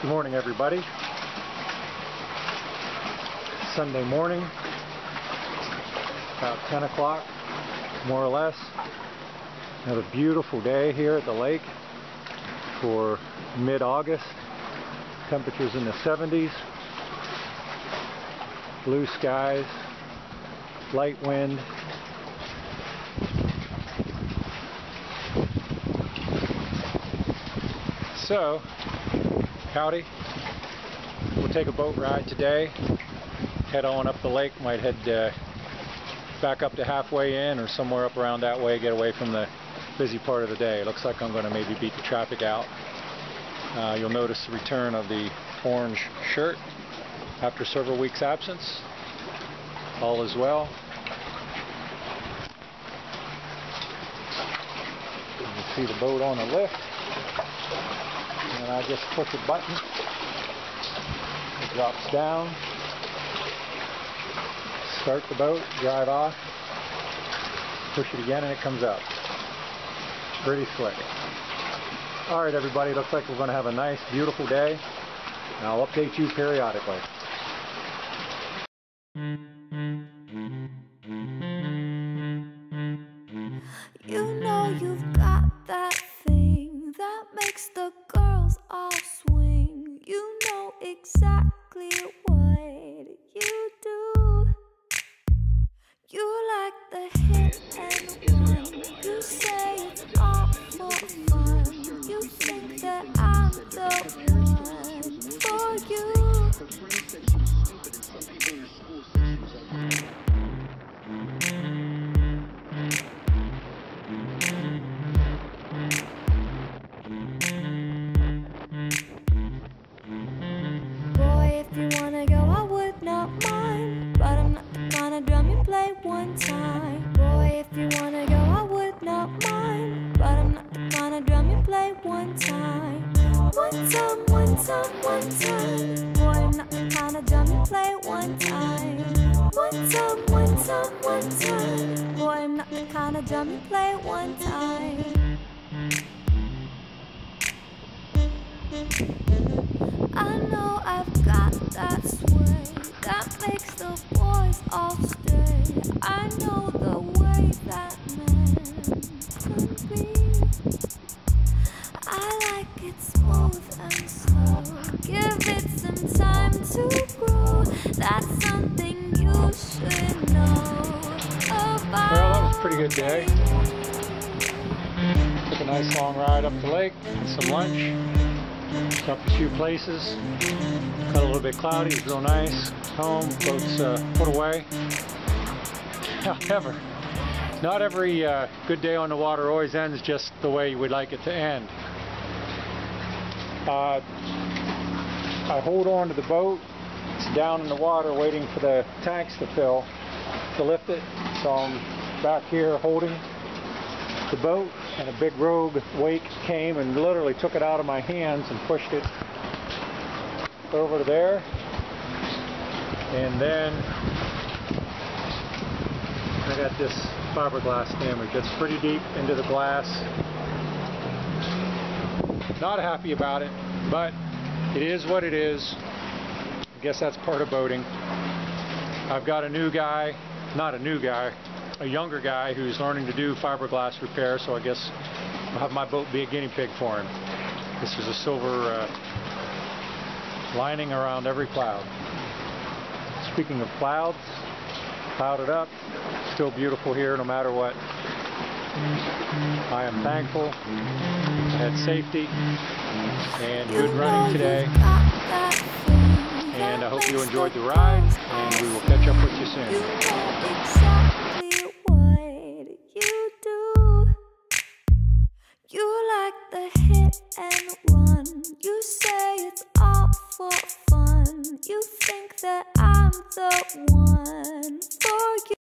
Good morning, everybody. Sunday morning, about 10 o'clock, more or less. Another beautiful day here at the lake for mid-August. Temperatures in the 70s. Blue skies, light wind. So, howdy. We'll take a boat ride today. Head on up the lake. Might head uh, back up to HalfWay Inn or somewhere up around that way. Get away from the busy part of the day. Looks like I'm going to maybe beat the traffic out. Uh, you'll notice the return of the orange shirt after several weeks absence. All is well. You can see the boat on the lift and I just push a button. It drops down. Start the boat, drive off, push it again and it comes up. Pretty slick. Alright everybody, looks like we're going to have a nice, beautiful day. And I'll update you periodically. You exactly what you do. You like the hit and the run. You say if you wanna go, I would not mind. But I'm not the kind of drum you play one time. One time, one time, one time. Boy, I'm not the kind of drum you play one time. One time, one time, one time. Boy, I'm not the kind of drum you play one time. I know I've got that sway that makes the boys all I like it smooth and slow. Give it some time to grow. That's something you should know about. Well, that was a pretty good day. Took a nice long ride up the lake, some lunch, stopped a few places. Got a little bit cloudy, it was real nice. Home, boats uh, put away. However, not every uh, good day on the water always ends just the way you would like it to end. Uh, I hold on to the boat. It's down in the water waiting for the tanks to fill to lift it. So I'm back here holding the boat and a big rogue wake came and literally took it out of my hands and pushed it over to there. And then I got this fiberglass damage. It's pretty deep into the glass. Not happy about it, but it is what it is. I guess that's part of boating. I've got a new guy, not a new guy, a younger guy who's learning to do fiberglass repair, so I guess I'll have my boat be a guinea pig for him. This is a silver uh, lining around every cloud. Speaking of clouds, clouded up, still beautiful here no matter what. I am thankful. I had safety and good running today. And I hope you enjoyed the ride, and we will catch up with you soon. know exactly what you like the hit and run. You say it's all for fun. You think that I'm the one.